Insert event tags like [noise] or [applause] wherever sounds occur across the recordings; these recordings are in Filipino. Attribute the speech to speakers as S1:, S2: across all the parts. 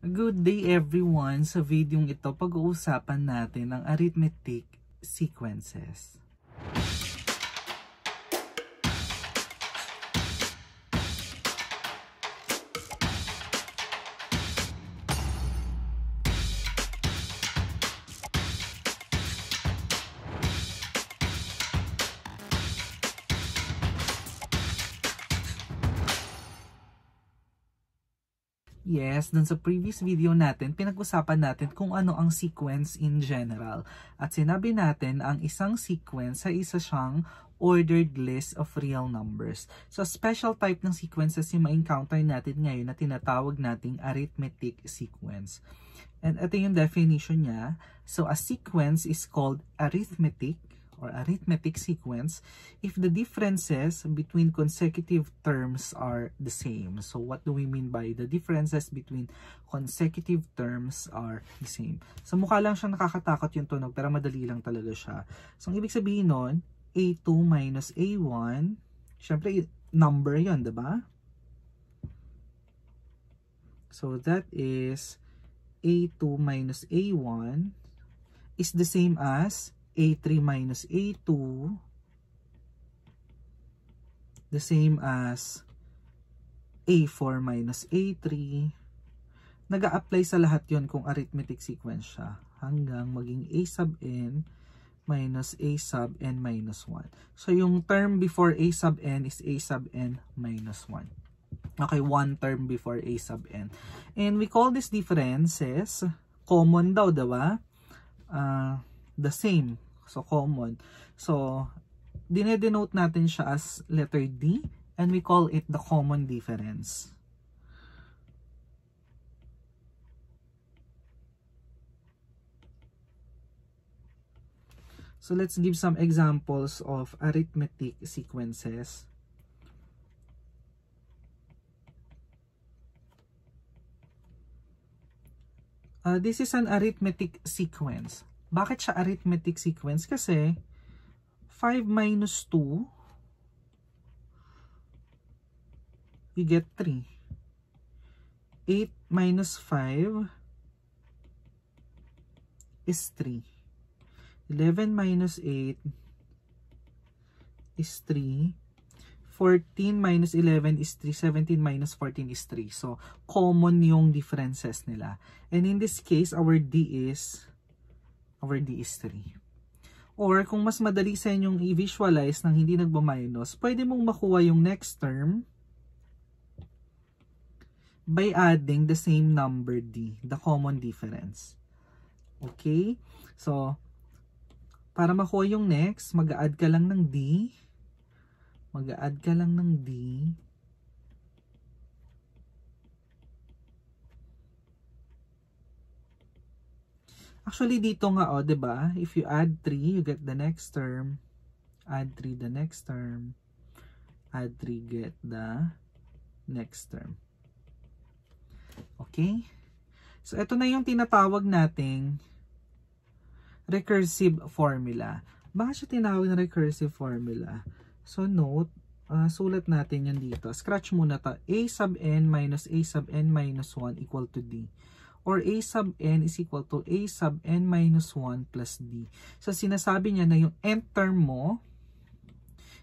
S1: Good day everyone! Sa videong ito, pag-uusapan natin ang arithmetic sequences. Yes, dun sa previous video natin, pinag-usapan natin kung ano ang sequence in general. At sinabi natin, ang isang sequence ay isa siyang ordered list of real numbers. So, special type ng sequences yung ma-encounter natin ngayon na tinatawag nating arithmetic sequence. And ito yung definition niya. So, a sequence is called arithmetic or arithmetic sequence if the differences between consecutive terms are the same. So what do we mean by the differences between consecutive terms are the same? So mukha lang siyang nakakatakot yung tunog pero madali lang talaga siya. So ang ibig sabihin nun, A2 minus A1, syempre number 'di ba? So that is A2 minus A1 is the same as A3 minus A2 the same as A4 minus A3 nag apply sa lahat yon kung arithmetic sequence siya hanggang maging A sub n minus A sub n minus 1. So yung term before A sub n is A sub n minus 1. Okay, one term before A sub n. And we call these differences common daw, diba? Uh, the same. So, common. So, dinedenote natin siya as letter D and we call it the common difference. So, let's give some examples of arithmetic sequences. Uh, this is an arithmetic sequence. Bakit siya arithmetic sequence? Kasi 5 minus 2 you get 3. 8 minus 5 is 3. 11 minus 8 is 3. 14 minus 11 is 3. 17 minus 14 is 3. So, common yung differences nila. And in this case, our D is over D is 3. Or kung mas madali sa inyong i-visualize nang hindi nagba-minus, pwede mong makuha yung next term by adding the same number D, the common difference. Okay? So, para makuha yung next, mag-add ka lang ng D. Mag-add ka lang ng D. Actually, dito nga, oh, ba diba? If you add 3, you get the next term. Add 3 the next term. Add 3, get the next term. Okay? So, ito na yung tinatawag nating recursive formula. Bakit siya tinawag na recursive formula? So, note, uh, sulat natin yan dito. Scratch muna ta. A sub n minus A sub n minus 1 equal to D or a sub n is equal to a sub n minus 1 plus d. So, sinasabi niya na yung nth term mo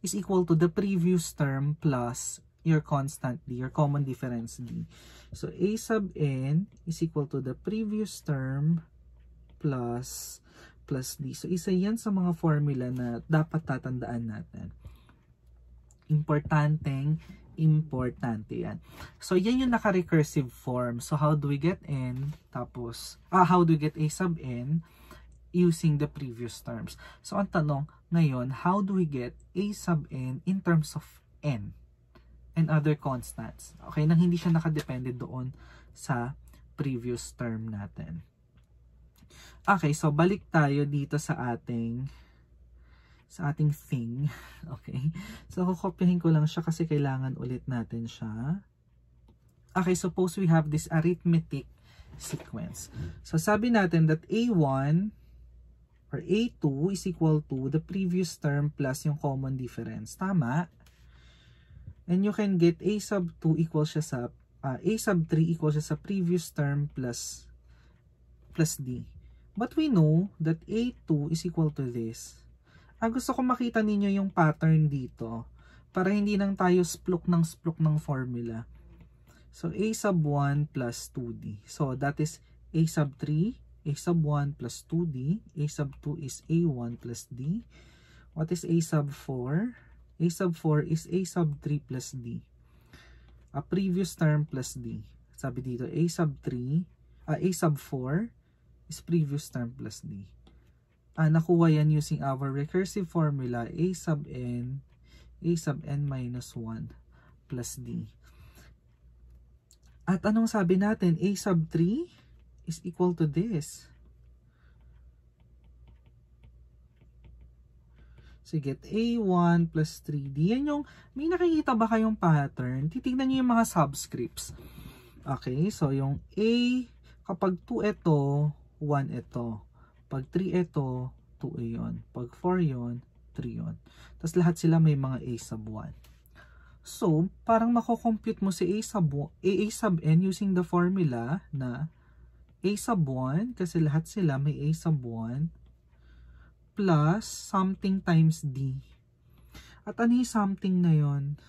S1: is equal to the previous term plus your constant d, your common difference d. So, a sub n is equal to the previous term plus plus d. So, isa yan sa mga formula na dapat tatandaan natin. Importanteng importante yan. So, yan yung naka-recursive form. So, how do we get n? Tapos, ah, how do we get a sub n? Using the previous terms. So, ang tanong ngayon, how do we get a sub n in terms of n? And other constants. Okay, nang hindi siya nakadepende doon sa previous term natin. Okay, so balik tayo dito sa ating sa ating thing. [laughs] Okay? So, kukopyahin ko lang siya kasi kailangan ulit natin siya. Okay, suppose we have this arithmetic sequence. So, sabi natin that A1 or A2 is equal to the previous term plus yung common difference. Tama? And you can get A sub 2 equal siya sa uh, A sub 3 equals sa previous term plus plus D. But we know that A2 is equal to this. Ah, gusto ko makita ninyo yung pattern dito para hindi nang tayo splok ng splok ng formula. So, A sub 1 plus 2D. So, that is A sub 3, A sub 1 plus 2D. A sub 2 is A1 plus D. What is A sub 4? A sub 4 is A sub 3 plus D. A previous term plus D. Sabi dito, A sub 3, uh, A sub 4 is previous term plus d. Ah, nakuha yan using our recursive formula a sub n, a sub n minus 1 plus d. At anong sabi natin? a sub 3 is equal to this. So, get A1 plus 3D. Yan yung, may nakikita ba kayong pattern? Titignan nyo yung mga subscripts. Okay, so yung A, kapag 2 ito, 1 ito. Pag 3 ito, 2 yon. Pag 4 yon, 3 yon. Tapos lahat sila may mga a sub 1. So, parang mako-compute mo si a sub, a, a sub n using the formula na a sub 1 kasi lahat sila may a sub 1 plus something times d. At ano yung something na yon?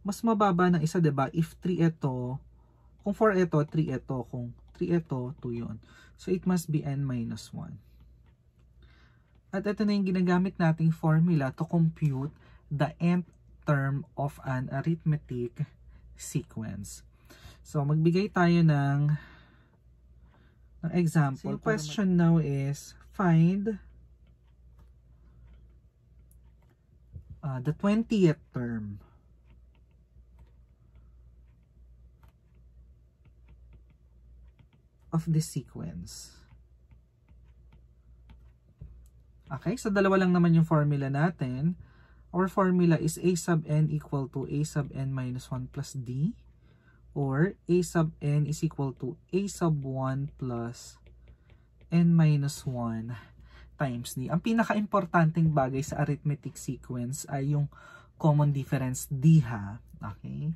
S1: Mas mababa ng isa, ba? If 3 ito, kung 4 ito, 3 ito. Kung 3 ito, 2 yun. So, it must be n minus 1. At ito na yung ginagamit nating formula to compute the nth term of an arithmetic sequence. So, magbigay tayo ng, ng example. So, question now is, find uh, the 20th term. Of this sequence. Okay, so dalawa lang naman yung formula natin. Our formula is a sub n equal to a sub n minus 1 plus d or a sub n is equal to a sub 1 plus n minus 1 times d. Ang pinaka-importanting bagay sa arithmetic sequence ay yung common difference d ha. Okay?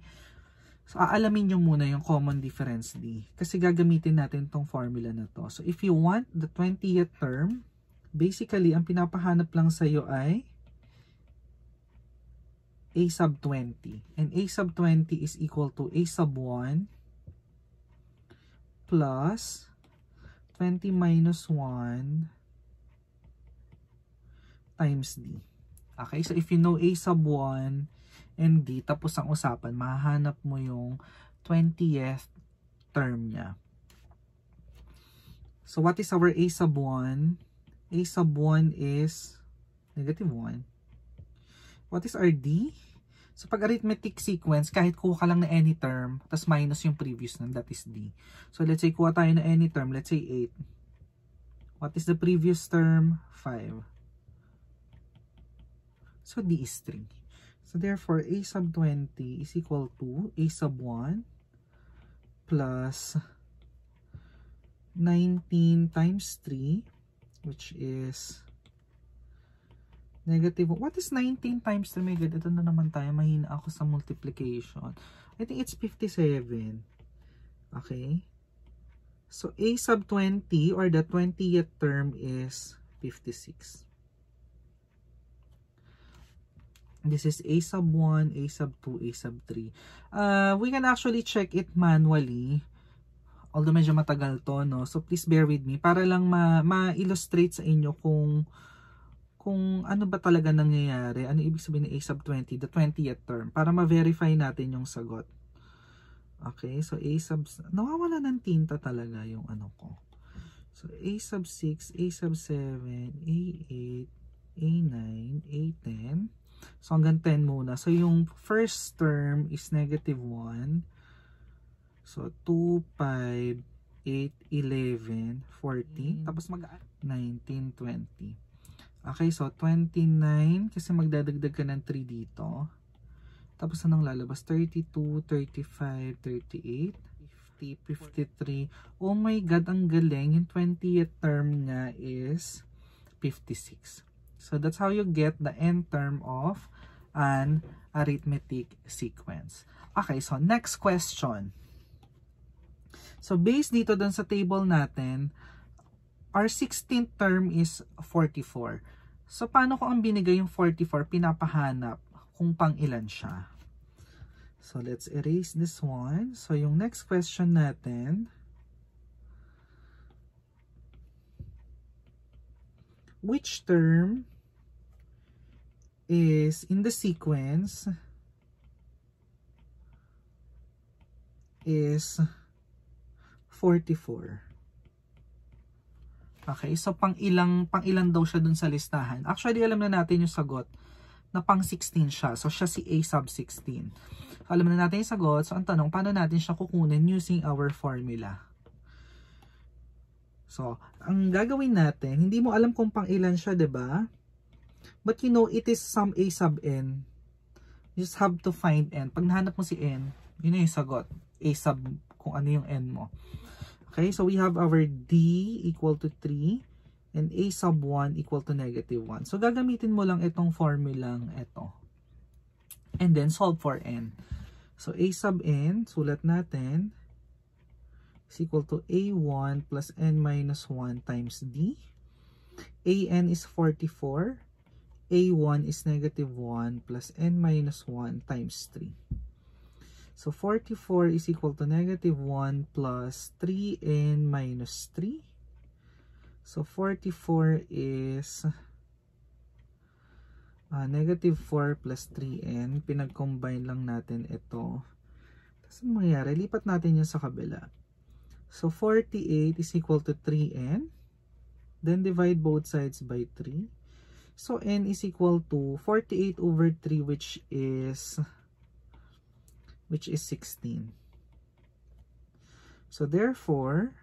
S1: So, aalamin nyo muna yung common difference D. Kasi gagamitin natin tong formula na to. So, if you want the 20th term, basically, ang pinapahanap lang sa'yo ay a sub 20. And a sub 20 is equal to a sub 1 plus 20 minus 1 times d. Okay, so if you know a sub 1, and D, tapos ang usapan, mahanap mo yung 20th term niya. So, what is our A sub 1? A sub 1 is negative 1. What is our D? So, pag arithmetic sequence, kahit kuha ka lang na any term, tas minus yung previous nun, that is D. So, let's say kuha tayo na any term, let's say 8. What is the previous term? 5. So, D is 3. So therefore, a sub 20 is equal to a sub 1 plus 19 times 3 which is negative. What is 19 times 3? My God, ito na naman tayo. Mahina ako sa multiplication. I think it's 57. Okay? So, a sub 20 or the 20th term is 56. This is A sub 1, A sub 2, A sub 3. Uh, we can actually check it manually. Although medyo matagal to, no? So please bear with me para lang ma-illustrate ma sa inyo kung kung ano ba talaga nangyayari. Ano ibig sabihin ng A sub 20, the 20th term. Para ma-verify natin yung sagot. Okay, so A sub, nawawala ng tinta talaga yung ano ko. So A sub 6, A sub 7, A8, A9, A10, So, hanggang 10 muna. So, yung first term is negative 1. So, 2, 5, 8, 11, 14. Mm. Tapos mag 19, 20. Okay, so 29 kasi magdadagdag ka ng 3 dito. Tapos anong lalabas? 32, 35, 38, 50, 53. Oh my God, ang galing. Yung 20th term niya is 56. So that's how you get the end term of an arithmetic sequence. Okay, so next question. So based dito dun sa table natin, our 16th term is 44. So paano kung ang binigay yung 44, pinapahanap kung pang ilan siya? So let's erase this one. So yung next question natin, which term is in the sequence is 44. Okay, so pang ilang pang ilan daw siya dun sa listahan. Actually, alam na natin yung sagot na pang 16 siya. So siya si A sub 16. So, alam na natin yung sagot. So ang tanong, paano natin siya kukunin using our formula? So, ang gagawin natin, hindi mo alam kung pang ilan siya, ba? But you know, it is some A sub n. You just have to find n. Pag nahanap mo si n, yun na yung sagot. A sub, kung ano yung n mo. Okay, so we have our D equal to 3 and A sub 1 equal to negative 1. So, gagamitin mo lang itong formulang ito. And then, solve for n. So, A sub n, sulat natin, is equal to a1 plus n minus 1 times d. an is 44. a1 is negative 1 plus n minus 1 times 3. So 44 is equal to negative 1 plus 3n minus 3. So 44 is uh, negative 4 plus 3n. Pinag-combine lang natin ito. Tapos mangyayari, lipat natin yan sa kabila. So 48 is equal to 3n. Then divide both sides by 3. So n is equal to 48 over 3 which is which is 16. So therefore,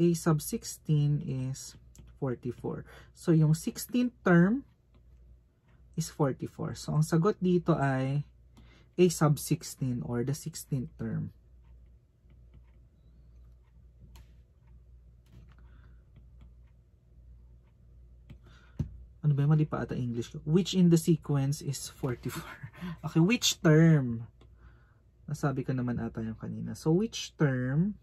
S1: a sub 16 is 44. So yung 16th term is 44. So ang sagot dito ay a sub 16 or the 16th term. Ba mali pa ata English ko which in the sequence is 44 [laughs] okay which term nasabi ko naman ata yung kanina so which term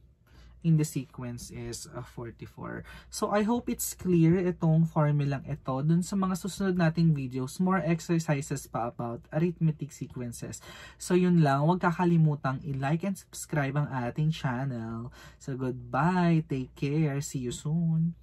S1: in the sequence is uh, 44. So I hope it's clear itong formulang ito. Dun sa mga susunod nating videos, more exercises pa about arithmetic sequences. So yun lang, huwag kakalimutang i-like and subscribe ang ating channel. So goodbye, take care, see you soon.